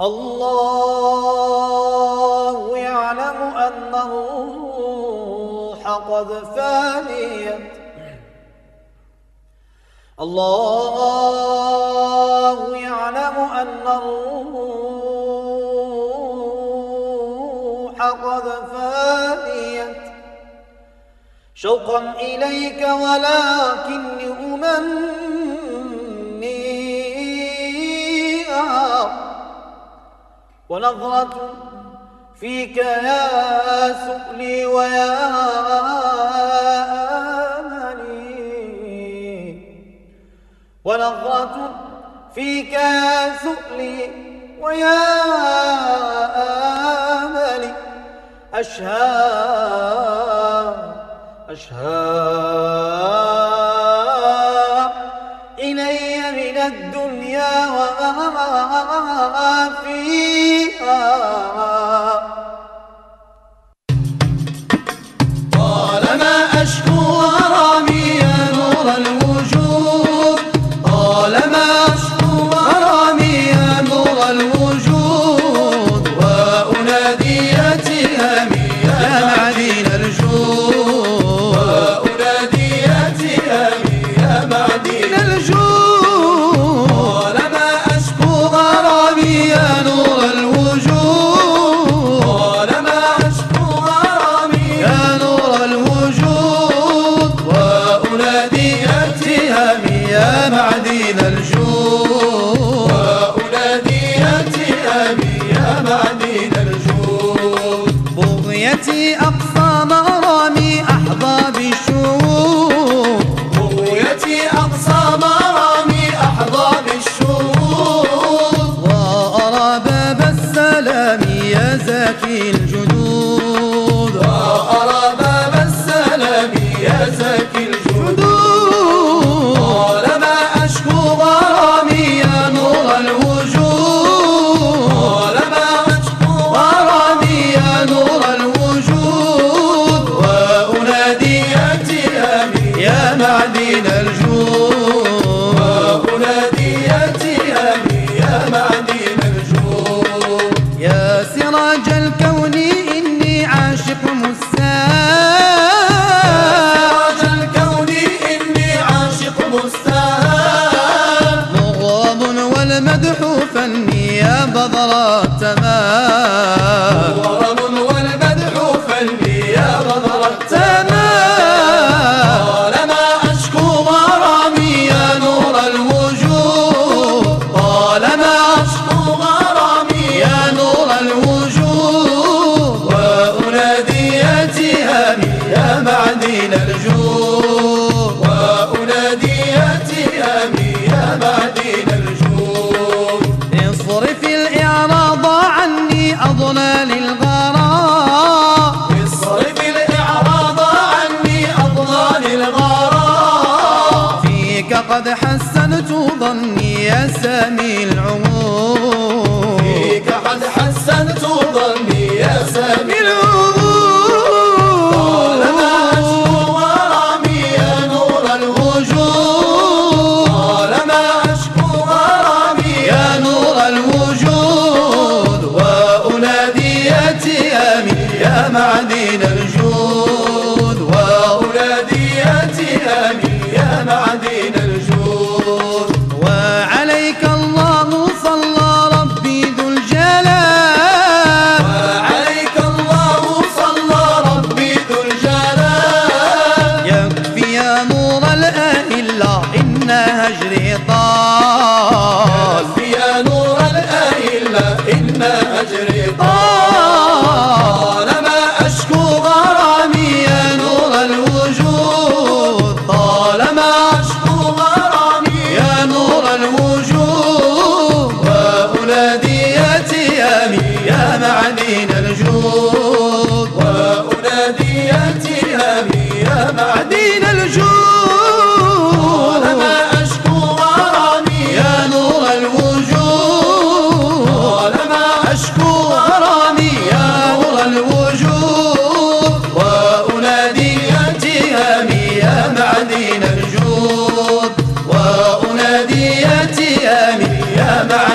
الله يعلم أنه قد فانيت الله يعلم أنه قد فانيت شوقا إليك ولكن أمنت ونظرة فيك يا سؤلي ويا أملي. ونظرة فيك يا سؤلي ويا أملي. أشهى أشهى إلي من الدنيا. الدنيا وما فيها. يا بغيتي أقصى مرامي أحظى بالشهود بغيتي أقصى مرامي معدن الجود وأناديتي أمي يا معدن الجود يا سراج الكون إني عاشق مستاق يا سراج الكون إني عاشق مستاق مغرب والمدح فني يا بذر التمام مغرب والمدح قد منا هجري. and I.